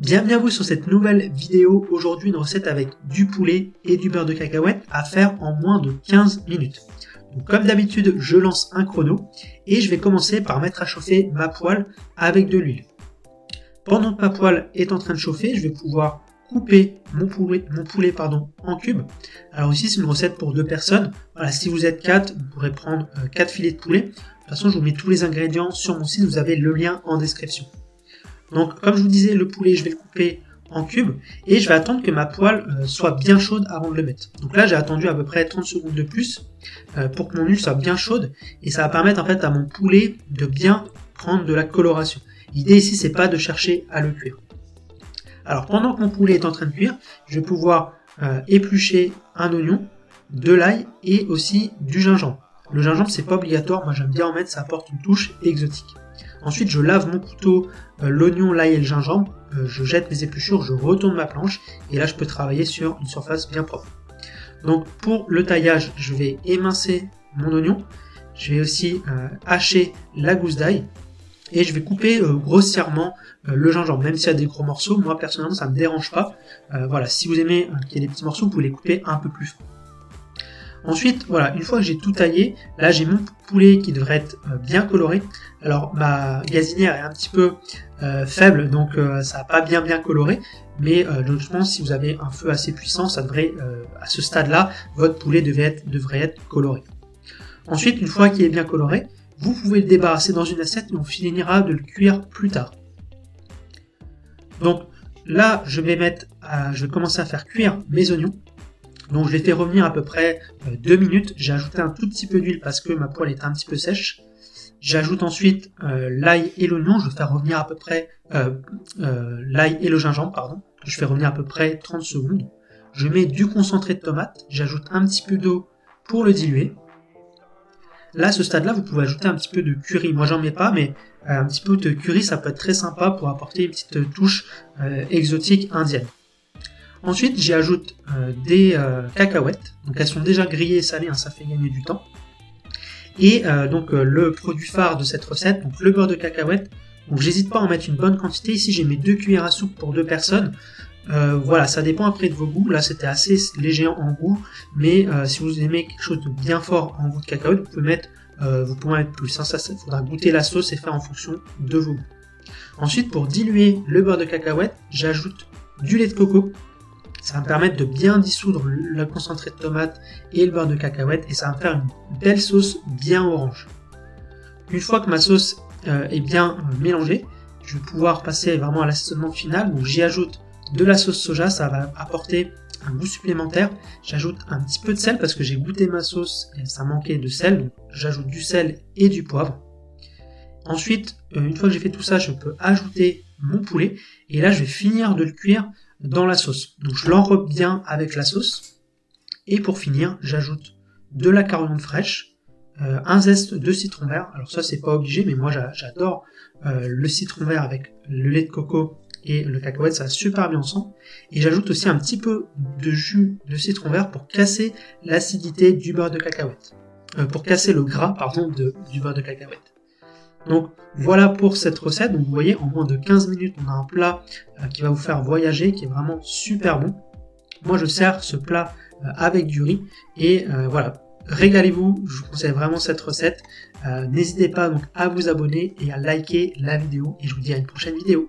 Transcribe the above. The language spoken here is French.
Bienvenue à vous sur cette nouvelle vidéo. Aujourd'hui une recette avec du poulet et du beurre de cacahuète à faire en moins de 15 minutes. Comme d'habitude, je lance un chrono et je vais commencer par mettre à chauffer ma poêle avec de l'huile. Pendant que ma poêle est en train de chauffer, je vais pouvoir couper mon poulet, en cubes. Alors ici c'est une recette pour deux personnes. Voilà, si vous êtes quatre, vous pourrez prendre 4 euh, filets de poulet. De toute façon, je vous mets tous les ingrédients sur mon site, vous avez le lien en description. Donc, comme je vous disais, le poulet, je vais le couper en cubes et je vais attendre que ma poêle euh, soit bien chaude avant de le mettre. Donc là, j'ai attendu à peu près 30 secondes de plus euh, pour que mon huile soit bien chaude et ça va permettre en fait à mon poulet de bien prendre de la coloration. L'idée ici, c'est pas de chercher à le cuire. Alors, pendant que mon poulet est en train de cuire, je vais pouvoir euh, éplucher un oignon, de l'ail et aussi du gingembre. Le gingembre, c'est pas obligatoire, moi j'aime bien en mettre, ça apporte une touche exotique. Ensuite, je lave mon couteau, euh, l'oignon, l'ail et le gingembre, euh, je jette mes épluchures, je retourne ma planche, et là je peux travailler sur une surface bien propre. Donc pour le taillage, je vais émincer mon oignon, je vais aussi euh, hacher la gousse d'ail, et je vais couper grossièrement le gingembre, même s'il y a des gros morceaux, moi personnellement ça me dérange pas. voilà, si vous aimez qu'il y ait des petits morceaux, vous pouvez les couper un peu plus. Ensuite, voilà, une fois que j'ai tout taillé, là j'ai mon poulet qui devrait être euh, bien coloré. Alors ma gazinière est un petit peu euh, faible, donc euh, ça n'a pas bien bien coloré. Mais logiquement, si vous avez un feu assez puissant, ça devrait, à ce stade-là, votre poulet devrait être, devrait être coloré. Ensuite, une fois qu'il est bien coloré, vous pouvez le débarrasser dans une assiette et on finira de le cuire plus tard. Donc là, je vais mettre, je vais commencer à faire cuire mes oignons. Donc je l'ai fait revenir à peu près 2 euh, minutes. J'ai ajouté un tout petit peu d'huile parce que ma poêle était un petit peu sèche. J'ajoute ensuite euh, l'ail et l'oignon. Je vais faire revenir à peu près euh, l'ail et le gingembre, pardon. Je fais revenir à peu près 30 secondes. Je mets du concentré de tomate. J'ajoute un petit peu d'eau pour le diluer. Là, à ce stade-là, vous pouvez ajouter un petit peu de curry. Moi, j'en mets pas, mais un petit peu de curry, ça peut être très sympa pour apporter une petite touche exotique indienne. Ensuite, j'y ajoute euh, des euh, cacahuètes. Donc elles sont déjà grillées et salées, hein, ça fait gagner du temps. Et euh, donc le produit phare de cette recette, donc le beurre de cacahuète. Donc j'hésite pas à en mettre une bonne quantité. Ici j'ai mis deux cuillères à soupe pour deux personnes. voilà, ça dépend après de vos goûts. Là c'était assez léger en goût, mais si vous aimez quelque chose de bien fort en goût de cacahuète, vous pouvez mettre, vous pouvez mettre plus. Hein. Ça, faudra goûter la sauce et faire en fonction de vos goûts. Ensuite, pour diluer le beurre de cacahuète, j'ajoute du lait de coco ça va me permettre de bien dissoudre le concentré de tomate et le beurre de cacahuète et ça va me faire une belle sauce bien orange. Une fois que ma sauce euh, est bien euh, mélangée, je vais pouvoir passer vraiment à l'assaisonnement final. Donc j'y ajoute de la sauce soja, ça va apporter un goût supplémentaire. J'ajoute un petit peu de sel parce que j'ai goûté ma sauce et ça manquait de sel. Donc j'ajoute du sel et du poivre. Ensuite, euh, une fois que j'ai fait tout ça, je peux ajouter mon poulet et là je vais finir de le cuire dans la sauce. Donc je l'enrobe bien avec la sauce. Et pour finir, j'ajoute de la coriandre fraîche, euh, un zeste de citron vert. Alors ça c'est pas obligé, mais moi j'adore euh, le citron vert avec le lait de coco et le cacahuète, ça va super bien ensemble. Et j'ajoute aussi un petit peu de jus de citron vert pour casser l'acidité du beurre de cacahuète. Euh, pour casser le gras, pardon, de, du beurre de cacahuète. Donc voilà pour cette recette. Donc vous voyez, en moins de 15 minutes, on a un plat euh, qui va vous faire voyager, qui est vraiment super bon. Moi je sers ce plat euh, avec du riz et euh, voilà. Régalez-vous, je vous conseille vraiment cette recette. N'hésitez pas donc à vous abonner et à liker la vidéo et je vous dis à une prochaine vidéo.